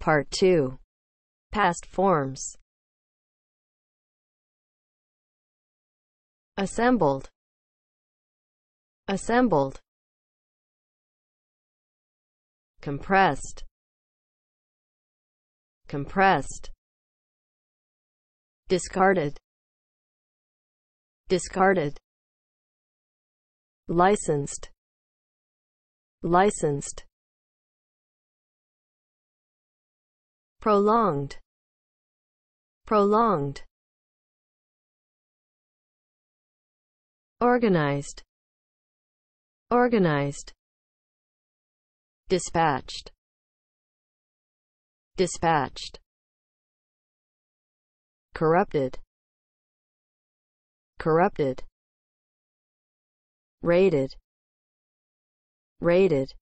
Part 2. Past forms. Assembled. Assembled. Compressed. Compressed. Discarded. Discarded. Licensed. Licensed. Prolonged. Prolonged. Organized. Organized. Dispatched. Dispatched. Corrupted. Corrupted. Rated. Rated.